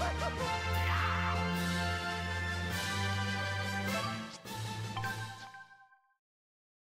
Let's go!